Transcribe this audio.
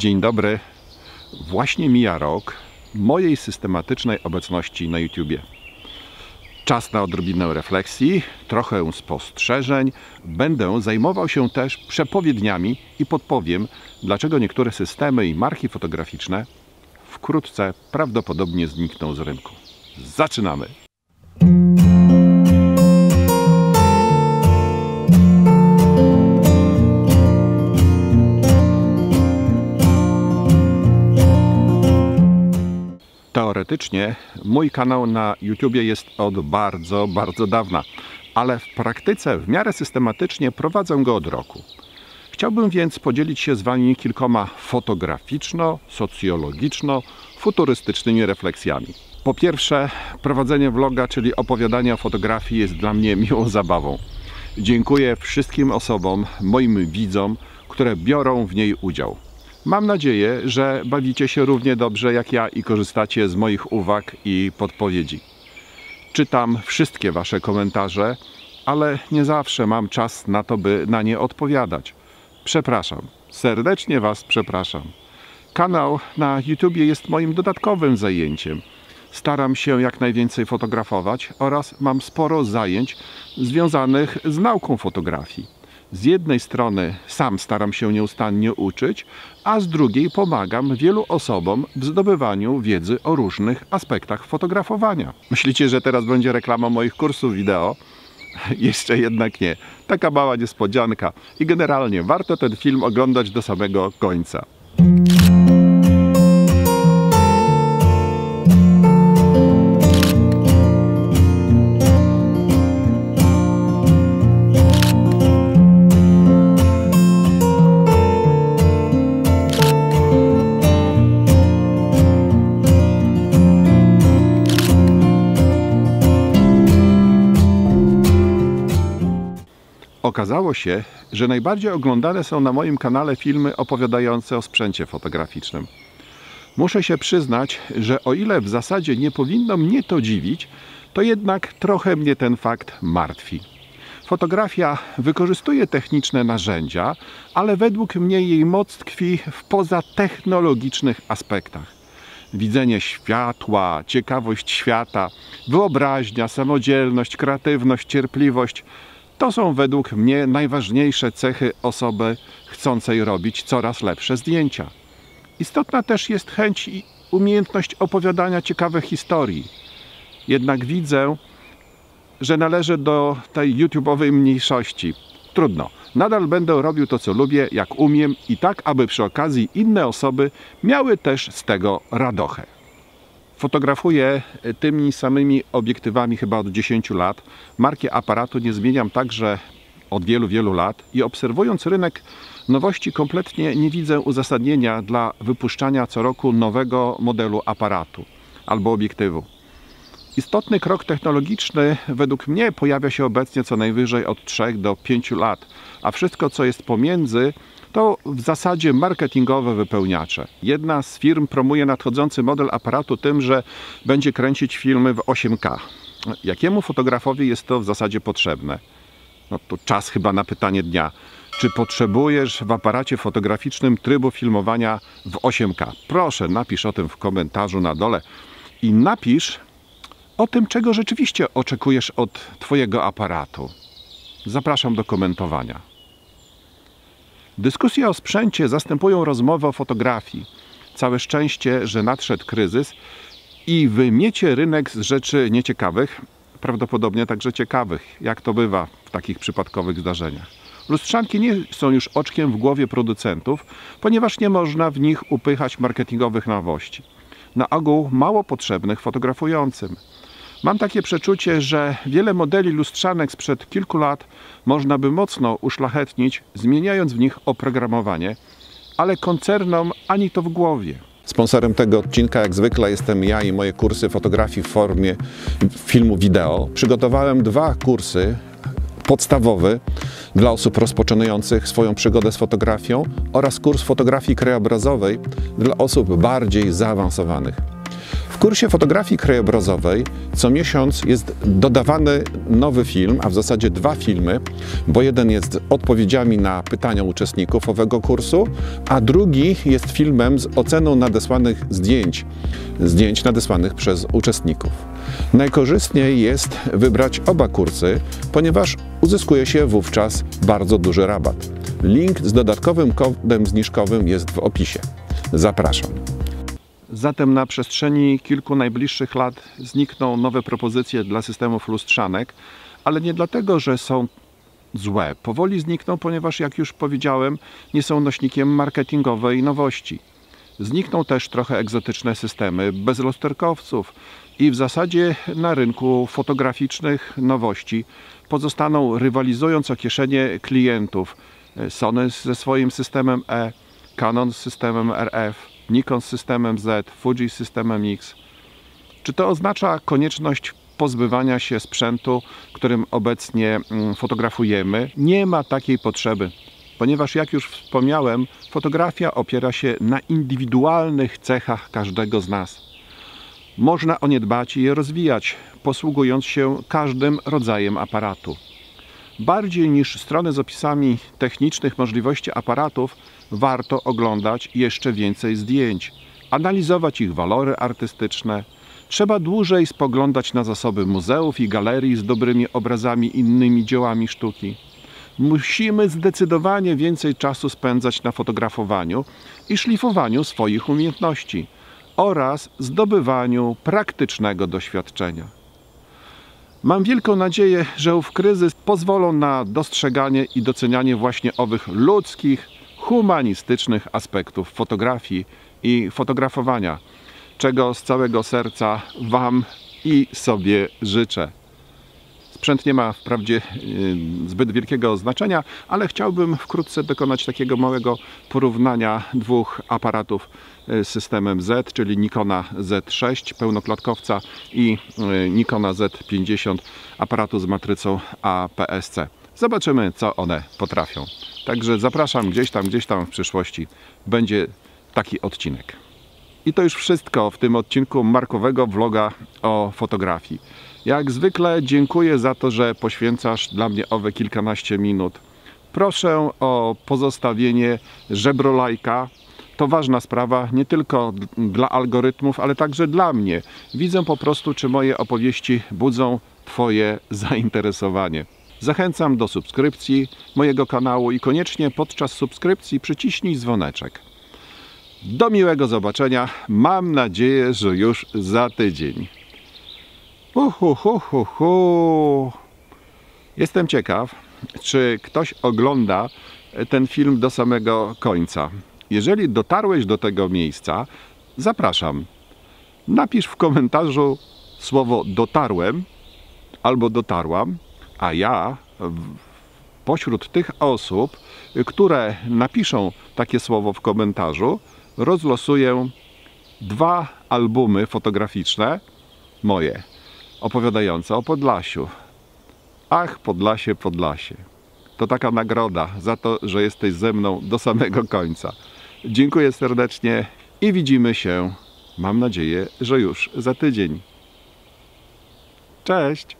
Dzień dobry. Właśnie mija rok mojej systematycznej obecności na YouTubie. Czas na odrobinę refleksji, trochę spostrzeżeń. Będę zajmował się też przepowiedniami i podpowiem, dlaczego niektóre systemy i marki fotograficzne wkrótce prawdopodobnie znikną z rynku. Zaczynamy! Teoretycznie mój kanał na YouTubie jest od bardzo, bardzo dawna, ale w praktyce w miarę systematycznie prowadzę go od roku. Chciałbym więc podzielić się z Wami kilkoma fotograficzno-socjologiczno-futurystycznymi refleksjami. Po pierwsze, prowadzenie vloga, czyli opowiadanie o fotografii jest dla mnie miłą zabawą. Dziękuję wszystkim osobom, moim widzom, które biorą w niej udział. Mam nadzieję, że bawicie się równie dobrze jak ja i korzystacie z moich uwag i podpowiedzi. Czytam wszystkie Wasze komentarze, ale nie zawsze mam czas na to, by na nie odpowiadać. Przepraszam, serdecznie Was przepraszam. Kanał na YouTube jest moim dodatkowym zajęciem. Staram się jak najwięcej fotografować oraz mam sporo zajęć związanych z nauką fotografii. Z jednej strony sam staram się nieustannie uczyć, a z drugiej pomagam wielu osobom w zdobywaniu wiedzy o różnych aspektach fotografowania. Myślicie, że teraz będzie reklama moich kursów wideo? Jeszcze jednak nie. Taka mała niespodzianka i generalnie warto ten film oglądać do samego końca. Okazało się, że najbardziej oglądane są na moim kanale filmy opowiadające o sprzęcie fotograficznym. Muszę się przyznać, że o ile w zasadzie nie powinno mnie to dziwić, to jednak trochę mnie ten fakt martwi. Fotografia wykorzystuje techniczne narzędzia, ale według mnie jej moc tkwi w pozatechnologicznych aspektach. Widzenie światła, ciekawość świata, wyobraźnia, samodzielność, kreatywność, cierpliwość to są według mnie najważniejsze cechy osoby chcącej robić coraz lepsze zdjęcia. Istotna też jest chęć i umiejętność opowiadania ciekawych historii. Jednak widzę, że należę do tej YouTube'owej mniejszości. Trudno. Nadal będę robił to, co lubię, jak umiem i tak, aby przy okazji inne osoby miały też z tego radochę. Fotografuję tymi samymi obiektywami chyba od 10 lat. Marki aparatu nie zmieniam także od wielu, wielu lat i obserwując rynek nowości kompletnie nie widzę uzasadnienia dla wypuszczania co roku nowego modelu aparatu albo obiektywu. Istotny krok technologiczny według mnie pojawia się obecnie co najwyżej od 3 do 5 lat, a wszystko co jest pomiędzy to w zasadzie marketingowe wypełniacze. Jedna z firm promuje nadchodzący model aparatu tym, że będzie kręcić filmy w 8K. Jakiemu fotografowi jest to w zasadzie potrzebne? No to czas chyba na pytanie dnia. Czy potrzebujesz w aparacie fotograficznym trybu filmowania w 8K? Proszę, napisz o tym w komentarzu na dole i napisz o tym, czego rzeczywiście oczekujesz od Twojego aparatu. Zapraszam do komentowania. Dyskusje o sprzęcie zastępują rozmowę o fotografii. Całe szczęście, że nadszedł kryzys i wymiecie rynek z rzeczy nieciekawych, prawdopodobnie także ciekawych, jak to bywa w takich przypadkowych zdarzeniach. Lustrzanki nie są już oczkiem w głowie producentów, ponieważ nie można w nich upychać marketingowych nowości. Na ogół mało potrzebnych fotografującym. Mam takie przeczucie, że wiele modeli lustrzanek sprzed kilku lat można by mocno uszlachetnić, zmieniając w nich oprogramowanie, ale koncernom ani to w głowie. Sponsorem tego odcinka, jak zwykle, jestem ja i moje kursy fotografii w formie filmu wideo. Przygotowałem dwa kursy podstawowy dla osób rozpoczynających swoją przygodę z fotografią oraz kurs fotografii krajobrazowej dla osób bardziej zaawansowanych kursie fotografii krajobrazowej co miesiąc jest dodawany nowy film, a w zasadzie dwa filmy, bo jeden jest odpowiedziami na pytania uczestników owego kursu, a drugi jest filmem z oceną nadesłanych zdjęć, zdjęć nadesłanych przez uczestników. Najkorzystniej jest wybrać oba kursy, ponieważ uzyskuje się wówczas bardzo duży rabat. Link z dodatkowym kodem zniżkowym jest w opisie. Zapraszam. Zatem na przestrzeni kilku najbliższych lat znikną nowe propozycje dla systemów lustrzanek, ale nie dlatego, że są złe. Powoli znikną, ponieważ jak już powiedziałem, nie są nośnikiem marketingowej nowości. Znikną też trochę egzotyczne systemy bez lusterkowców i w zasadzie na rynku fotograficznych nowości pozostaną rywalizując o kieszenie klientów Sony ze swoim systemem E, Canon z systemem RF, Nikon z systemem Z, Fuji z systemem X. Czy to oznacza konieczność pozbywania się sprzętu, którym obecnie mm, fotografujemy? Nie ma takiej potrzeby, ponieważ jak już wspomniałem, fotografia opiera się na indywidualnych cechach każdego z nas. Można o nie dbać i je rozwijać, posługując się każdym rodzajem aparatu. Bardziej niż strony z opisami technicznych możliwości aparatów, warto oglądać jeszcze więcej zdjęć, analizować ich walory artystyczne. Trzeba dłużej spoglądać na zasoby muzeów i galerii z dobrymi obrazami innymi dziełami sztuki. Musimy zdecydowanie więcej czasu spędzać na fotografowaniu i szlifowaniu swoich umiejętności oraz zdobywaniu praktycznego doświadczenia. Mam wielką nadzieję, że ów kryzys pozwolą na dostrzeganie i docenianie właśnie owych ludzkich, humanistycznych aspektów fotografii i fotografowania, czego z całego serca Wam i sobie życzę. Sprzęt nie ma wprawdzie y, zbyt wielkiego znaczenia, ale chciałbym wkrótce dokonać takiego małego porównania dwóch aparatów z systemem Z, czyli Nikona Z6 pełnoklatkowca i y, Nikona Z50 aparatu z matrycą APS-C. Zobaczymy, co one potrafią. Także zapraszam gdzieś tam, gdzieś tam w przyszłości będzie taki odcinek. I to już wszystko w tym odcinku markowego vloga o fotografii. Jak zwykle dziękuję za to, że poświęcasz dla mnie owe kilkanaście minut. Proszę o pozostawienie żebrolajka. To ważna sprawa nie tylko dla algorytmów, ale także dla mnie. Widzę po prostu, czy moje opowieści budzą Twoje zainteresowanie. Zachęcam do subskrypcji mojego kanału i koniecznie podczas subskrypcji przyciśnij dzwoneczek. Do miłego zobaczenia. Mam nadzieję, że już za tydzień. Uhuhuhuhu. Jestem ciekaw, czy ktoś ogląda ten film do samego końca. Jeżeli dotarłeś do tego miejsca, zapraszam. Napisz w komentarzu słowo dotarłem albo dotarłam, a ja pośród tych osób, które napiszą takie słowo w komentarzu, rozlosuję dwa albumy fotograficzne moje opowiadające o Podlasiu. Ach, Podlasie, Podlasie. To taka nagroda za to, że jesteś ze mną do samego końca. Dziękuję serdecznie i widzimy się, mam nadzieję, że już za tydzień. Cześć!